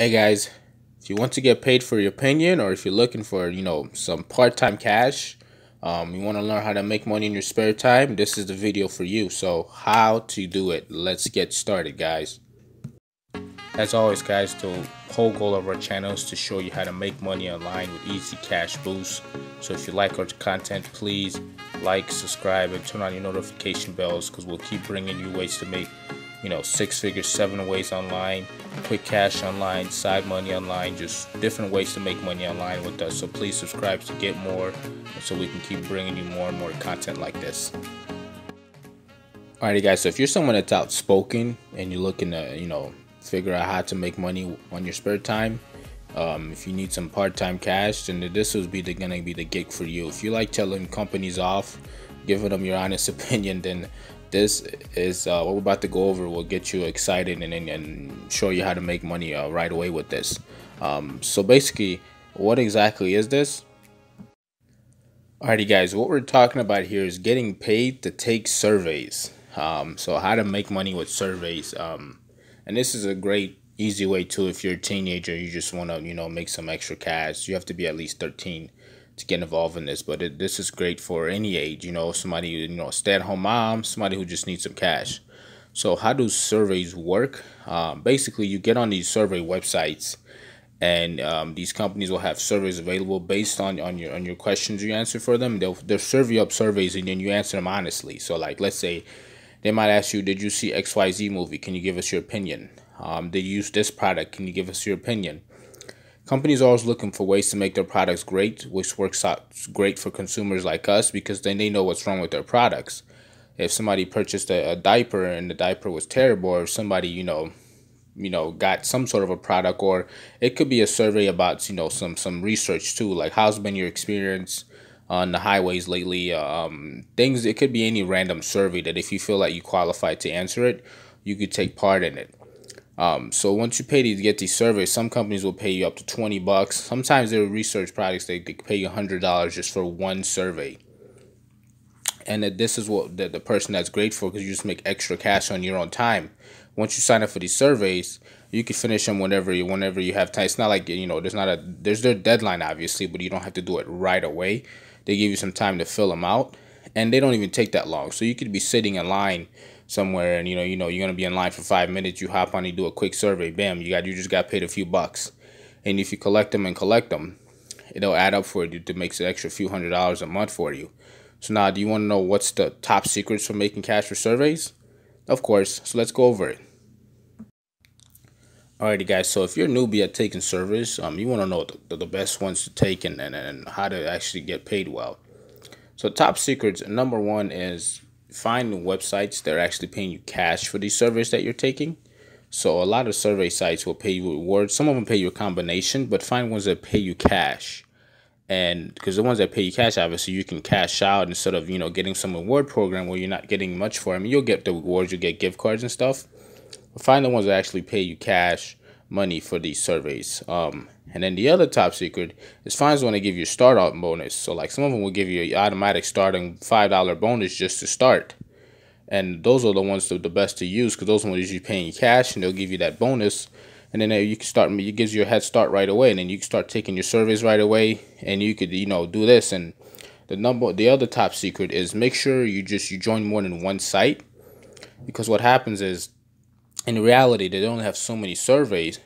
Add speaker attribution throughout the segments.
Speaker 1: Hey guys, if you want to get paid for your opinion or if you're looking for, you know, some part-time cash, um, you want to learn how to make money in your spare time, this is the video for you. So how to do it. Let's get started, guys. As always, guys, the whole goal of our channel is to show you how to make money online with easy cash boosts. So if you like our content, please like, subscribe, and turn on your notification bells because we'll keep bringing you ways to make you know, six figures, seven ways online, quick cash online, side money online, just different ways to make money online with us. So please subscribe to get more so we can keep bringing you more and more content like this. Alrighty guys, so if you're someone that's outspoken and you're looking to, you know, figure out how to make money on your spare time, um, if you need some part-time cash, then this will be the, gonna be the gig for you. If you like telling companies off, giving them your honest opinion, then this is uh, what we're about to go over will get you excited and, and show you how to make money uh, right away with this. Um, so basically what exactly is this? Alrighty guys what we're talking about here is getting paid to take surveys. Um, so how to make money with surveys um, and this is a great easy way too if you're a teenager you just want to you know make some extra cash. You have to be at least 13 to get involved in this, but it, this is great for any age. You know, somebody you know, stay-at-home mom, somebody who just needs some cash. So how do surveys work? Um, basically, you get on these survey websites, and um, these companies will have surveys available based on on your on your questions you answer for them. They'll they'll serve you up surveys, and then you answer them honestly. So like, let's say they might ask you, "Did you see X Y Z movie? Can you give us your opinion?" Um, they use this product. Can you give us your opinion? Companies are always looking for ways to make their products great, which works out great for consumers like us because then they know what's wrong with their products. If somebody purchased a, a diaper and the diaper was terrible, or somebody, you know, you know, got some sort of a product, or it could be a survey about, you know, some some research too, like how's been your experience on the highways lately, um, things. It could be any random survey that if you feel like you qualify to answer it, you could take part in it. Um, so once you pay to get these surveys, some companies will pay you up to 20 bucks. Sometimes there are research products they, they pay you $100 just for one survey. And that this is what the, the person that's great for because you just make extra cash on your own time. Once you sign up for these surveys, you can finish them whenever you whenever you have time. It's not like you know there's not a there's their deadline obviously, but you don't have to do it right away. They give you some time to fill them out, and they don't even take that long. So you could be sitting in line somewhere and you know you know you're gonna be in line for five minutes you hop on you do a quick survey bam you got you just got paid a few bucks. And if you collect them and collect them it'll add up for you to make an extra few hundred dollars a month for you. So now do you want to know what's the top secrets for making cash for surveys? Of course so let's go over it. Alrighty guys, so if you're a newbie at taking surveys, um, you want to know the, the best ones to take and, and, and how to actually get paid well. So top secrets, number one is find websites that are actually paying you cash for these surveys that you're taking. So a lot of survey sites will pay you rewards. Some of them pay you a combination, but find ones that pay you cash. And because the ones that pay you cash, obviously you can cash out instead of, you know, getting some reward program where you're not getting much for them. You'll get the rewards, you'll get gift cards and stuff. But find the ones that actually pay you cash money for these surveys. Um, and then the other top secret is Find want to give you a startup bonus. So like some of them will give you an automatic starting five dollar bonus just to start. And those are the ones that are the best to use because those ones usually paying cash and they'll give you that bonus. And then you can start. It gives you a head start right away, and then you can start taking your surveys right away, and you could you know do this. And the number, the other top secret is make sure you just you join more than one site, because what happens is, in reality, they only have so many surveys,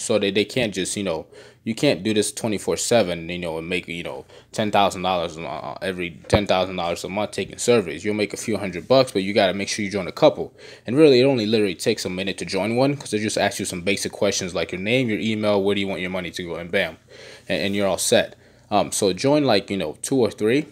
Speaker 1: so that they can't just you know you can't do this 24 7 you know and make you know $10000 every $10000 a month taking surveys. You'll make a few hundred bucks but you got to make sure you join a couple. And really it only literally takes a minute to join one because they just ask you some basic questions like your name your email where do you want your money to go and bam and, and you're all set. Um so join like you know two or three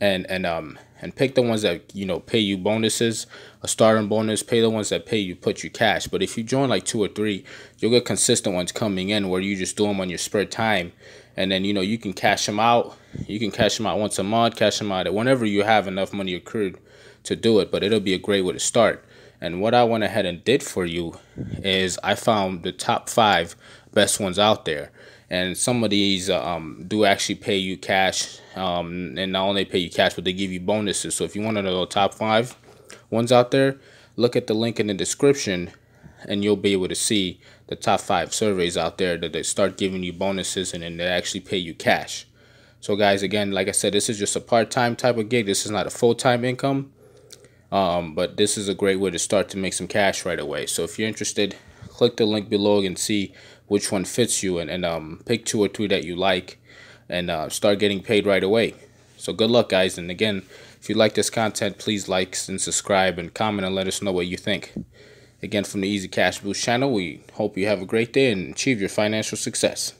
Speaker 1: and and um and pick the ones that you know pay you bonuses a starting bonus pay the ones that pay you put you cash. But if you join like two or three you'll get consistent ones coming in where you just do them on your spare time. And then you know you can cash them out. You can cash them out once a month cash them out whenever you have enough money accrued to do it. But it'll be a great way to start. And what i went ahead and did for you is i found the top five best ones out there and some of these um, do actually pay you cash um, and not only pay you cash but they give you bonuses so if you want to know the top five ones out there look at the link in the description and you'll be able to see the top five surveys out there that they start giving you bonuses and then they actually pay you cash. So guys, again, like I said, this is just a part-time type of gig. This is not a full-time income. Um, but this is a great way to start to make some cash right away. So if you're interested, click the link below and see which one fits you and, and um, pick two or three that you like and uh, start getting paid right away. So good luck, guys. And again, if you like this content, please like and subscribe and comment and let us know what you think. Again, from the EZ Cash Boost channel, we hope you have a great day and achieve your financial success.